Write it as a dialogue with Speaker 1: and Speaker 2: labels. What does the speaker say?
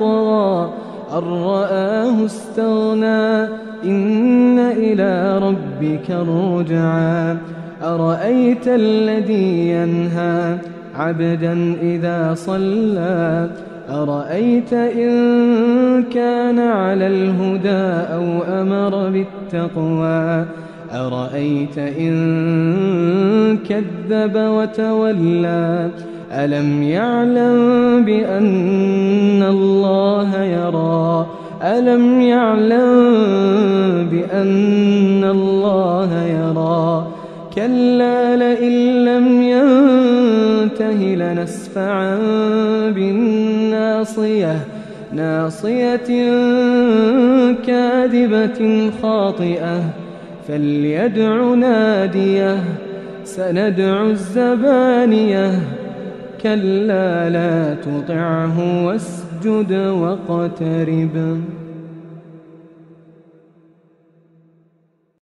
Speaker 1: ليطغى أن رآه استغنى. إن إلى ربك الرجعى أرأيت الذي ينهى عبدا إذا صلى؟ أرأيت إن كان على الهدى أو أمر بالتقوى؟ أرأيت إن كذب وتولى؟ ألم يعلم بأن الله يرى. ألم يعلم بأن الله يرى؟ كلا لئن لم ينته لنسفعا بالناصية. ناصية كاذبة خاطئة. فليدع ناديه. سندع الزبانية. كلا لا تطعه واسجد واقترب.